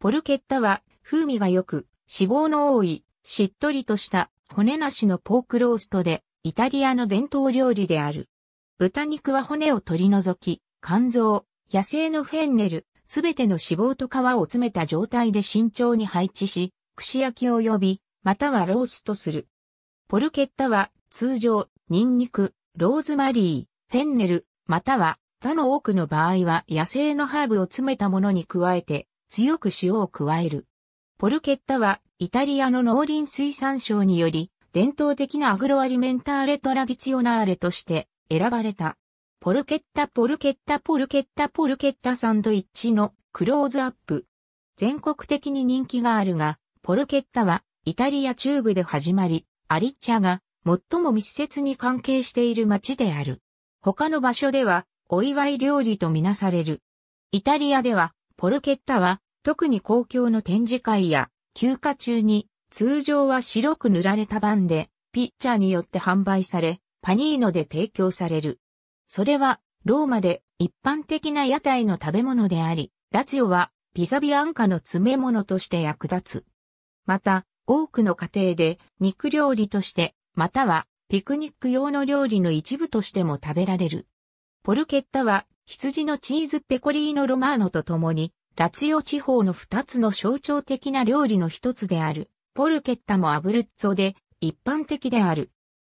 ポルケッタは風味が良く、脂肪の多い、しっとりとした骨なしのポークローストで、イタリアの伝統料理である。豚肉は骨を取り除き、肝臓、野生のフェンネル、すべての脂肪と皮を詰めた状態で慎重に配置し、串焼きを呼び、またはローストする。ポルケッタは通常、ニンニク、ローズマリー、フェンネル、または他の多くの場合は野生のハーブを詰めたものに加えて強く塩を加える。ポルケッタはイタリアの農林水産省により伝統的なアグロアリメンターレトラディツィオナーレとして選ばれた。ポルケッタポルケッタポルケッタポルケッタサンドイッチのクローズアップ。全国的に人気があるが、ポルケッタはイタリア中部で始まり、アリッチャが最も密接に関係している町である。他の場所ではお祝い料理とみなされる。イタリアではポルケッタは特に公共の展示会や休暇中に通常は白く塗られた版でピッチャーによって販売されパニーノで提供される。それは、ローマで一般的な屋台の食べ物であり、ラツィオはピザビアンカの詰め物として役立つ。また、多くの家庭で肉料理として、またはピクニック用の料理の一部としても食べられる。ポルケッタは羊のチーズペコリーノロマーノと共に、ラツィオ地方の二つの象徴的な料理の一つである。ポルケッタもアブルッツォで一般的である。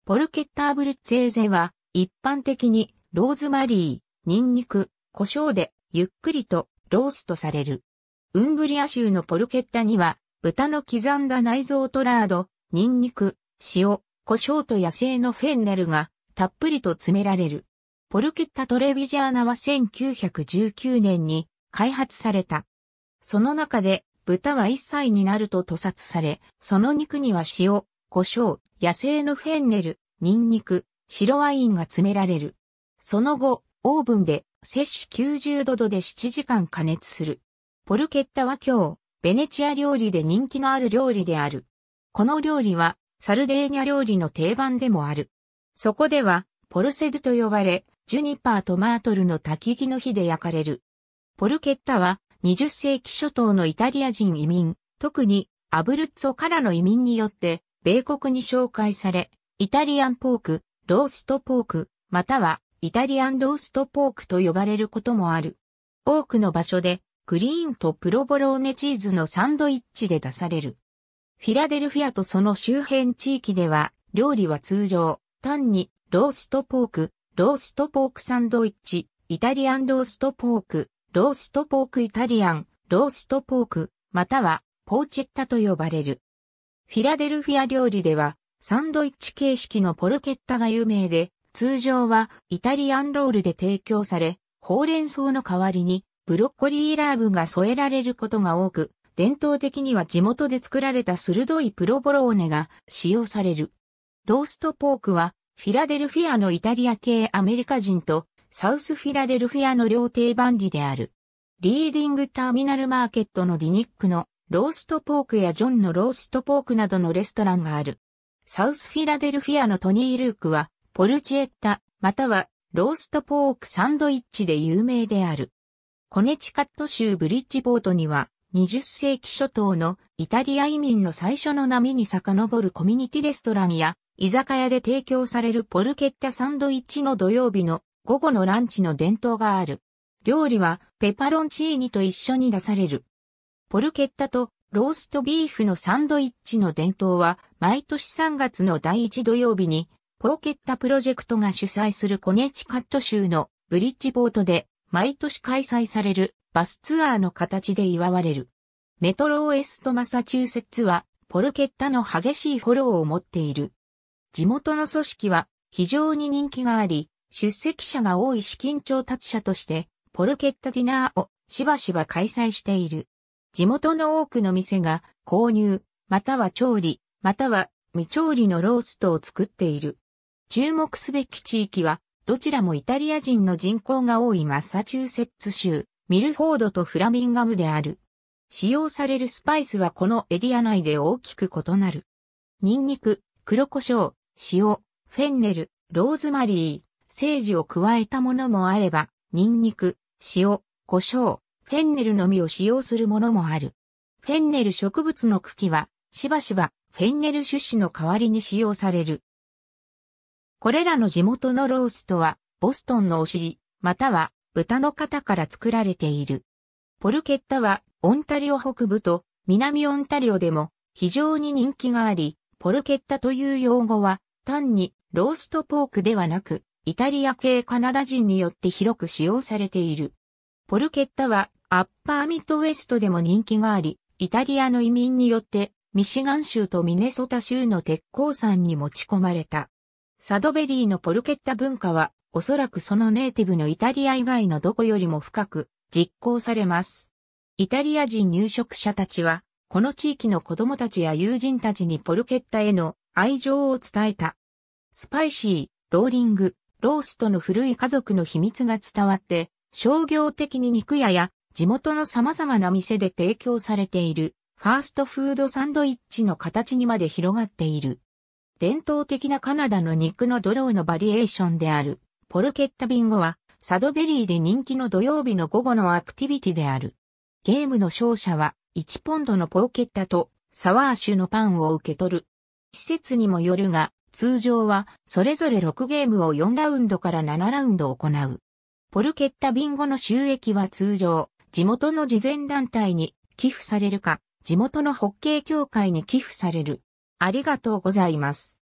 ポルケッタアブルッツェーゼは一般的にローズマリー、ニンニク、胡椒でゆっくりとローストされる。ウンブリア州のポルケッタには豚の刻んだ内臓とラード、ニンニク、塩、胡椒と野生のフェンネルがたっぷりと詰められる。ポルケッタトレビジャーナは1919年に開発された。その中で豚は1歳になると屠殺され、その肉には塩、胡椒、野生のフェンネル、ニンニク、白ワインが詰められる。その後、オーブンで摂氏90度で7時間加熱する。ポルケッタは今日、ベネチア料理で人気のある料理である。この料理は、サルデーニャ料理の定番でもある。そこでは、ポルセドと呼ばれ、ジュニパーとマートルの焚き木の火で焼かれる。ポルケッタは、20世紀初頭のイタリア人移民、特にアブルッツォからの移民によって、米国に紹介され、イタリアンポーク、ローストポーク、またはイタリアンローストポークと呼ばれることもある。多くの場所でクリーンとプロボローネチーズのサンドイッチで出される。フィラデルフィアとその周辺地域では料理は通常単にローストポーク、ローストポークサンドイッチ、イタリアンローストポーク、ローストポークイタリアン、ローストポーク、またはポーチェッタと呼ばれる。フィラデルフィア料理ではサンドイッチ形式のポルケッタが有名で、通常はイタリアンロールで提供され、ほうれん草の代わりにブロッコリーラーブが添えられることが多く、伝統的には地元で作られた鋭いプロボローネが使用される。ローストポークはフィラデルフィアのイタリア系アメリカ人とサウスフィラデルフィアの両定番里である。リーディングターミナルマーケットのディニックのローストポークやジョンのローストポークなどのレストランがある。サウスフィラデルフィアのトニー・ルークはポルチエッタ、またはローストポークサンドイッチで有名である。コネチカット州ブリッジポートには、20世紀初頭のイタリア移民の最初の波に遡るコミュニティレストランや、居酒屋で提供されるポルケッタサンドイッチの土曜日の午後のランチの伝統がある。料理はペパロンチーニと一緒に出される。ポルケッタとローストビーフのサンドイッチの伝統は毎年3月の第1土曜日にポーケッタプロジェクトが主催するコネチカット州のブリッジボートで毎年開催されるバスツアーの形で祝われる。メトロオエストマサチューセッツはポルケッタの激しいフォローを持っている。地元の組織は非常に人気があり、出席者が多い資金調達者としてポルケッタディナーをしばしば開催している。地元の多くの店が購入、または調理、または未調理のローストを作っている。注目すべき地域は、どちらもイタリア人の人口が多いマッサチューセッツ州、ミルフォードとフラミンガムである。使用されるスパイスはこのエリア内で大きく異なる。ニンニク、黒胡椒、塩、フェンネル、ローズマリー、セージを加えたものもあれば、ニンニク、塩、胡椒、フェンネルのみを使用するものもある。フェンネル植物の茎は、しばしばフェンネル種子の代わりに使用される。これらの地元のローストは、ボストンのお尻、または豚の肩から作られている。ポルケッタは、オンタリオ北部と南オンタリオでも非常に人気があり、ポルケッタという用語は単にローストポークではなく、イタリア系カナダ人によって広く使用されている。ポルケッタはアッパーミッドウェストでも人気があり、イタリアの移民によってミシガン州とミネソタ州の鉄鉱山に持ち込まれた。サドベリーのポルケッタ文化はおそらくそのネイティブのイタリア以外のどこよりも深く実行されます。イタリア人入植者たちは、この地域の子供たちや友人たちにポルケッタへの愛情を伝えた。スパイシー、ローリング、ローストの古い家族の秘密が伝わって、商業的に肉屋や地元の様々な店で提供されているファーストフードサンドイッチの形にまで広がっている。伝統的なカナダの肉のドローのバリエーションであるポルケッタビンゴはサドベリーで人気の土曜日の午後のアクティビティである。ゲームの勝者は1ポンドのポーケッタとサワー種のパンを受け取る。施設にもよるが、通常はそれぞれ6ゲームを4ラウンドから7ラウンド行う。ポルケッタビンゴの収益は通常、地元の慈善団体に寄付されるか、地元のホッケー協会に寄付される。ありがとうございます。